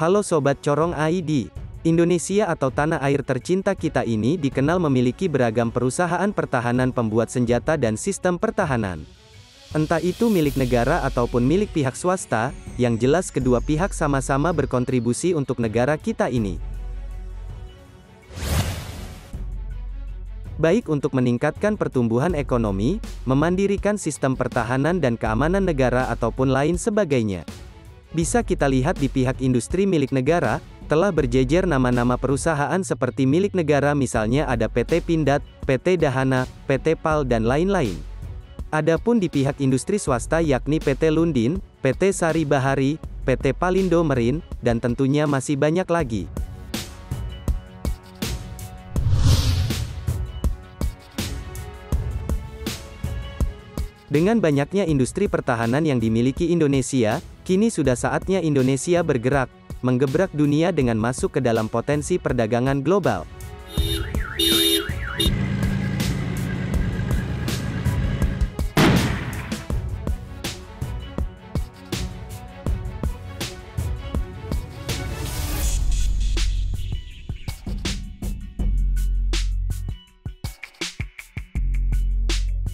Halo Sobat Corong ID. Indonesia atau tanah air tercinta kita ini dikenal memiliki beragam perusahaan pertahanan pembuat senjata dan sistem pertahanan. Entah itu milik negara ataupun milik pihak swasta, yang jelas kedua pihak sama-sama berkontribusi untuk negara kita ini. Baik untuk meningkatkan pertumbuhan ekonomi, memandirikan sistem pertahanan dan keamanan negara ataupun lain sebagainya. Bisa kita lihat di pihak industri milik negara, telah berjejer nama-nama perusahaan seperti milik negara misalnya ada PT Pindad, PT Dahana, PT PAL dan lain-lain. Adapun di pihak industri swasta yakni PT Lundin, PT Sari Bahari, PT Palindo Merin, dan tentunya masih banyak lagi. Dengan banyaknya industri pertahanan yang dimiliki Indonesia, kini sudah saatnya Indonesia bergerak, menggebrak dunia dengan masuk ke dalam potensi perdagangan global.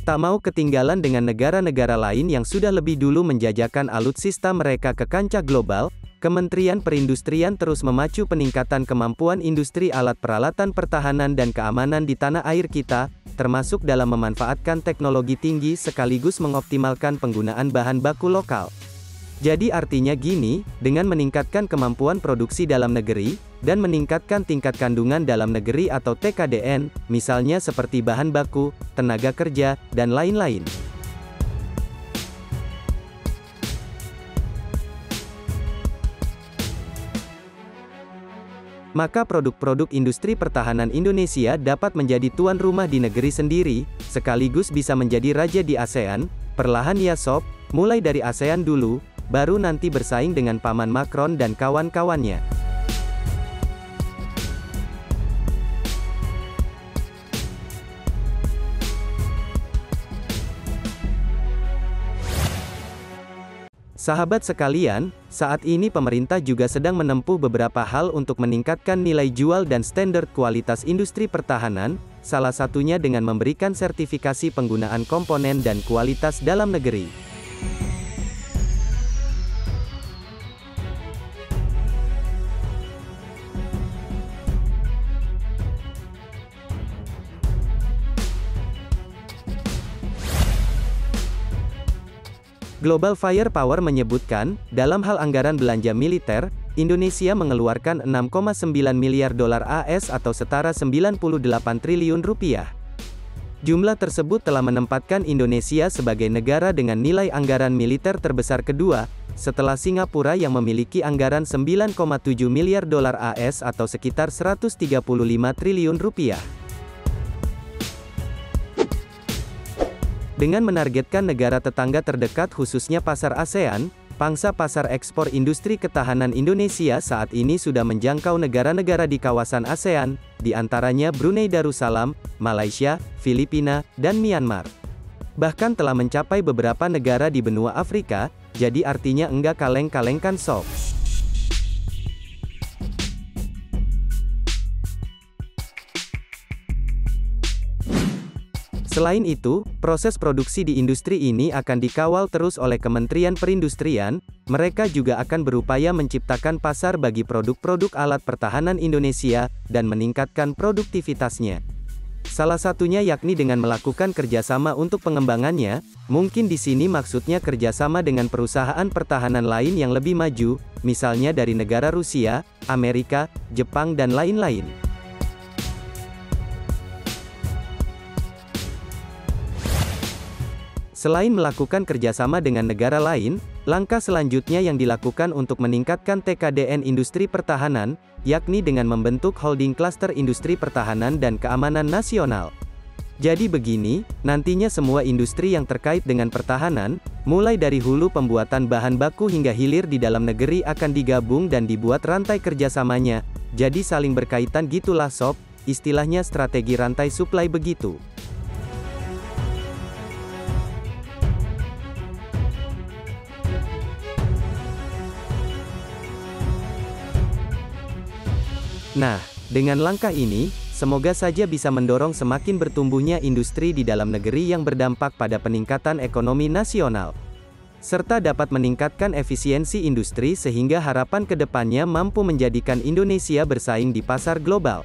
Tak mau ketinggalan dengan negara-negara lain yang sudah lebih dulu menjajakan alutsista mereka ke kancah global, Kementerian Perindustrian terus memacu peningkatan kemampuan industri alat peralatan pertahanan dan keamanan di tanah air kita, termasuk dalam memanfaatkan teknologi tinggi sekaligus mengoptimalkan penggunaan bahan baku lokal. Jadi artinya gini, dengan meningkatkan kemampuan produksi dalam negeri, dan meningkatkan tingkat kandungan dalam negeri atau TKDN, misalnya seperti bahan baku, tenaga kerja, dan lain-lain. Maka produk-produk industri pertahanan Indonesia dapat menjadi tuan rumah di negeri sendiri, sekaligus bisa menjadi raja di ASEAN, perlahan ya sob, mulai dari ASEAN dulu, baru nanti bersaing dengan Paman Macron dan kawan-kawannya. Sahabat sekalian, saat ini pemerintah juga sedang menempuh beberapa hal untuk meningkatkan nilai jual dan standar kualitas industri pertahanan, salah satunya dengan memberikan sertifikasi penggunaan komponen dan kualitas dalam negeri. Global Firepower menyebutkan, dalam hal anggaran belanja militer, Indonesia mengeluarkan 6,9 miliar dolar AS atau setara 98 triliun rupiah. Jumlah tersebut telah menempatkan Indonesia sebagai negara dengan nilai anggaran militer terbesar kedua, setelah Singapura yang memiliki anggaran 9,7 miliar dolar AS atau sekitar 135 triliun rupiah. Dengan menargetkan negara tetangga terdekat khususnya pasar ASEAN, pangsa pasar ekspor industri ketahanan Indonesia saat ini sudah menjangkau negara-negara di kawasan ASEAN, di antaranya Brunei Darussalam, Malaysia, Filipina, dan Myanmar. Bahkan telah mencapai beberapa negara di benua Afrika, jadi artinya enggak kaleng-kalengkan sob. Selain itu, proses produksi di industri ini akan dikawal terus oleh Kementerian Perindustrian, mereka juga akan berupaya menciptakan pasar bagi produk-produk alat pertahanan Indonesia, dan meningkatkan produktivitasnya. Salah satunya yakni dengan melakukan kerjasama untuk pengembangannya, mungkin di sini maksudnya kerjasama dengan perusahaan pertahanan lain yang lebih maju, misalnya dari negara Rusia, Amerika, Jepang dan lain-lain. Selain melakukan kerjasama dengan negara lain, langkah selanjutnya yang dilakukan untuk meningkatkan TKDN industri pertahanan, yakni dengan membentuk holding cluster industri pertahanan dan keamanan nasional. Jadi begini, nantinya semua industri yang terkait dengan pertahanan, mulai dari hulu pembuatan bahan baku hingga hilir di dalam negeri akan digabung dan dibuat rantai kerjasamanya, jadi saling berkaitan gitulah sob, istilahnya strategi rantai supply begitu. Nah, dengan langkah ini, semoga saja bisa mendorong semakin bertumbuhnya industri di dalam negeri yang berdampak pada peningkatan ekonomi nasional. Serta dapat meningkatkan efisiensi industri sehingga harapan ke depannya mampu menjadikan Indonesia bersaing di pasar global.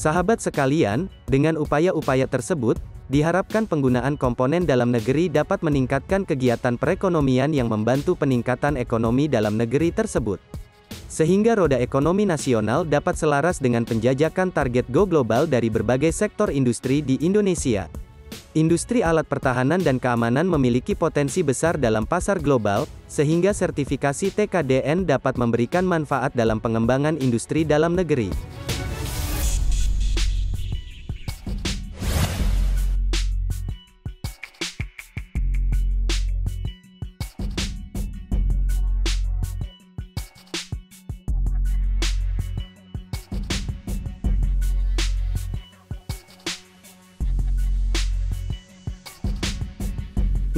Sahabat sekalian, dengan upaya-upaya tersebut, diharapkan penggunaan komponen dalam negeri dapat meningkatkan kegiatan perekonomian yang membantu peningkatan ekonomi dalam negeri tersebut. Sehingga roda ekonomi nasional dapat selaras dengan penjajakan target go global dari berbagai sektor industri di Indonesia. Industri alat pertahanan dan keamanan memiliki potensi besar dalam pasar global, sehingga sertifikasi TKDN dapat memberikan manfaat dalam pengembangan industri dalam negeri.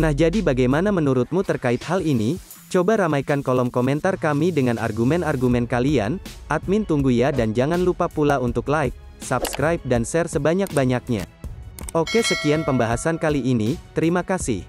Nah jadi bagaimana menurutmu terkait hal ini? Coba ramaikan kolom komentar kami dengan argumen-argumen kalian, admin tunggu ya dan jangan lupa pula untuk like, subscribe dan share sebanyak-banyaknya. Oke sekian pembahasan kali ini, terima kasih.